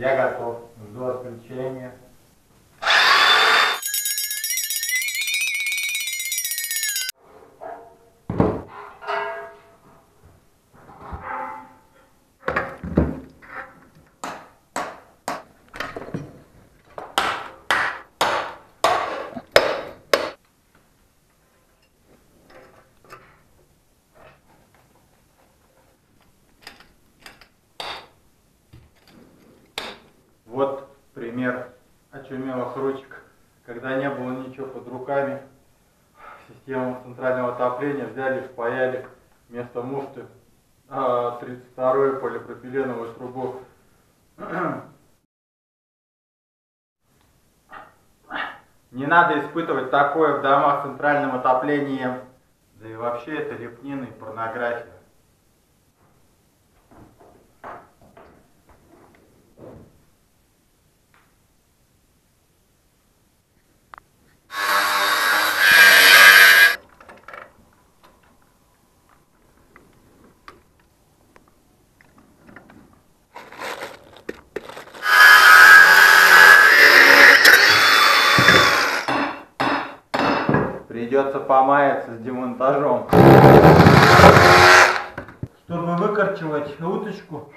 Я готов. Жду отключения. Вот пример очумелых ручек. Когда не было ничего под руками, систему центрального отопления взяли, впаяли вместо муфты а, 32-ю полипропиленовую трубу. Не надо испытывать такое в домах с центральным отоплением. Да и вообще это лепнина и порнография. Придется помаяться с демонтажом. Чтобы выкорчевать уточку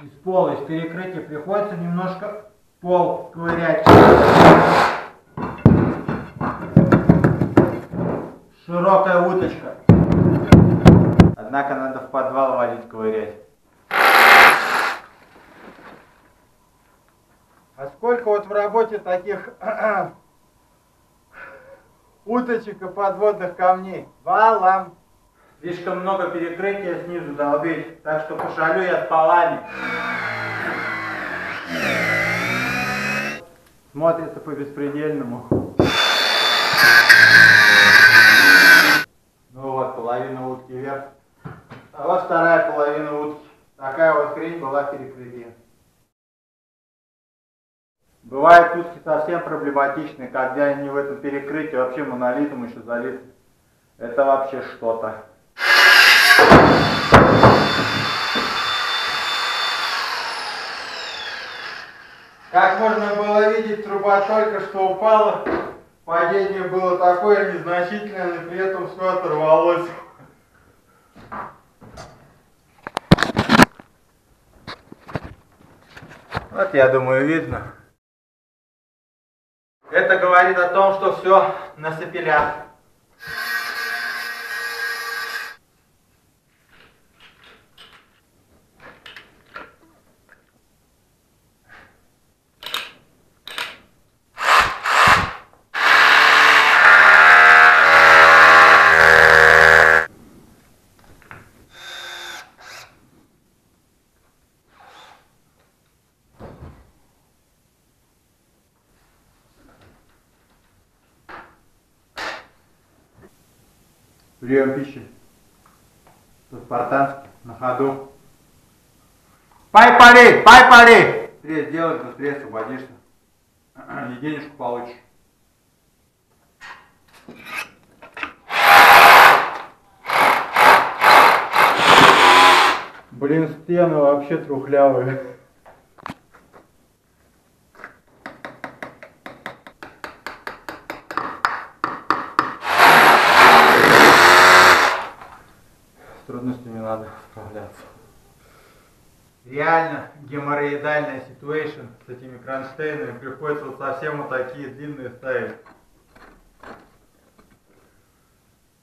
из пола, из перекрытия, приходится немножко пол ковырять. Широкая уточка. Однако надо в подвал валить ковырять. А сколько вот в работе таких уточек и подводных камней. Валом. Слишком много перекрытия снизу долбить, так что пошалю я с полами. Смотрится по беспредельному. Ну вот, половина утки вверх. А вот вторая половина утки. Такая вот хрень была в перекрытии. Бывают утки совсем проблематичные, когда они в этом перекрытии вообще монолитом еще залиты. Это вообще что-то. Как можно было видеть, труба только что упала. Падение было такое незначительное, но при этом все оторвалось. Вот я думаю, видно. Это говорит о том, что все на сапелях. Прием пищи. По-спартански, на ходу. Пай пари, пай пари! Быстрее сделай, быстрее освободишься. И денежку получишь. Блин, стены вообще трухлявые. С трудностями надо справляться. Реально геморроидальная ситуация с этими кронштейнами. Приходится вот совсем вот такие длинные ставить.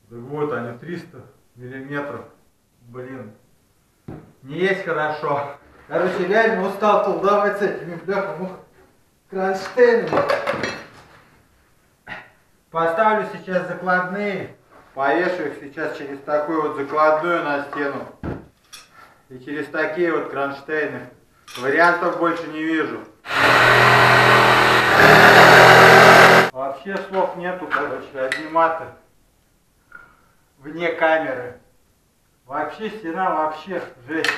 Да вот они, 300 миллиметров. Блин. Не есть хорошо. Короче, реально устал колдовать с этими бляхами кронштейнами. Поставлю сейчас закладные. Повешу их сейчас через такую вот закладную на стену. И через такие вот кронштейны. Вариантов больше не вижу. Вообще слов нету, короче, одни. Вне камеры. Вообще стена вообще жесть.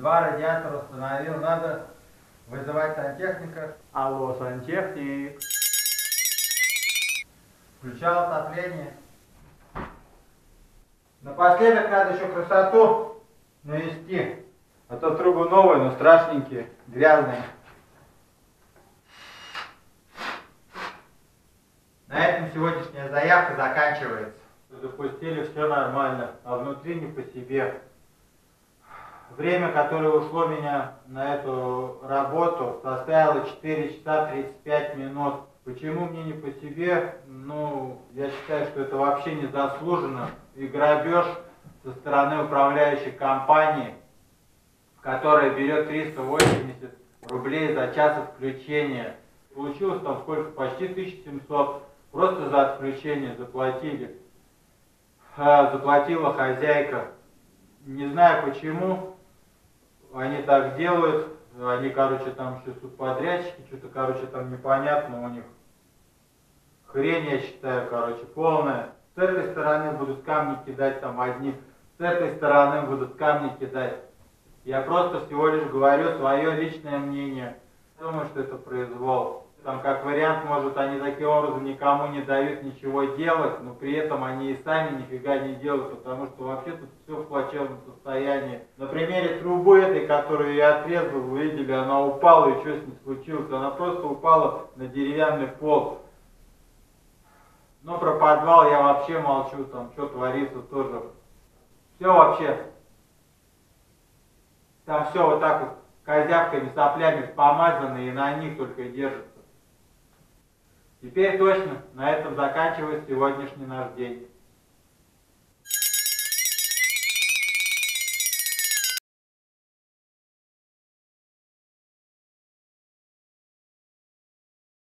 Два радиатора установил, надо вызывать сантехника. Алло, сантехник. Включал отопление. Напоследок надо еще красоту навести. А то трубы новые, но страшненькие, грязные. На этом сегодняшняя заявка заканчивается. Запустили, все нормально, а внутри не по себе. Время, которое ушло меня на эту работу, составило 4 часа 35 минут. Почему мне не по себе? Ну, я считаю, что это вообще не заслуженно. И грабеж со стороны управляющей компании, которая берет 380 рублей за час отключения. Получилось там сколько? Почти 1700. Просто за отключение заплатили. А, заплатила хозяйка. Не знаю почему они так делают. Они, короче, там еще субподрядчики, что-то, короче, там непонятно у них. Хрень, я считаю, короче, полная. С этой стороны будут камни кидать там одни, с этой стороны будут камни кидать. Я просто всего лишь говорю свое личное мнение. Думаю, что это произвол. Там как вариант, может, они таким образом никому не дают ничего делать, но при этом они и сами нифига не делают, потому что вообще тут все в плачевном состоянии. На примере трубы этой, которую я отрезал, вы видели, она упала, и что с ней случилось? Она просто упала на деревянный пол. Ну, про подвал я вообще молчу, там что творится тоже. Все вообще. Там все вот так вот козявками, соплями помазано, и на них только держится. Теперь точно на этом заканчивается сегодняшний наш день.